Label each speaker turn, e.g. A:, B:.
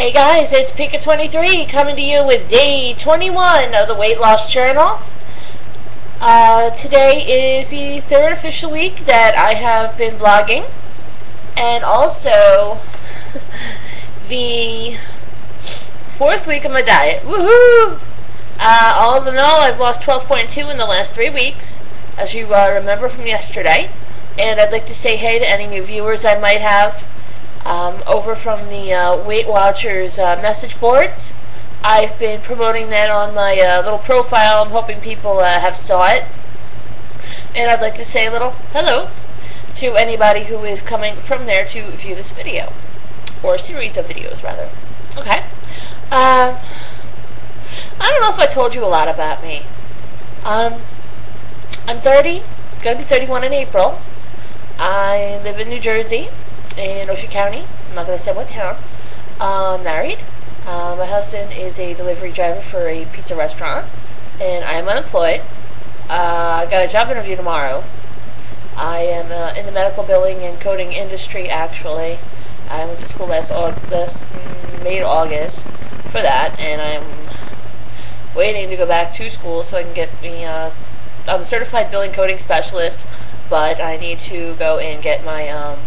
A: Hey guys, it's Pika23 coming to you with day 21 of the Weight Loss Journal. Uh, today is the third official week that I have been blogging, and also the fourth week of my diet. Woohoo! Uh, all in all, I've lost 12.2 in the last three weeks, as you uh, remember from yesterday. And I'd like to say hey to any new viewers I might have um, over from the uh, Weight Watchers uh, message boards. I've been promoting that on my uh, little profile. I'm hoping people uh, have saw it. And I'd like to say a little hello to anybody who is coming from there to view this video. Or series of videos, rather. Okay. Um, I don't know if I told you a lot about me. Um, I'm 30, gonna be 31 in April. I live in New Jersey in Ocean County. I'm not going to say what town. Um, married. Uh, my husband is a delivery driver for a pizza restaurant, and I am unemployed. Uh, I got a job interview tomorrow. I am uh, in the medical billing and coding industry, actually. I went to school last August, mm, May August for that, and I'm waiting to go back to school so I can get me. Uh, I'm a certified billing coding specialist, but I need to go and get my um,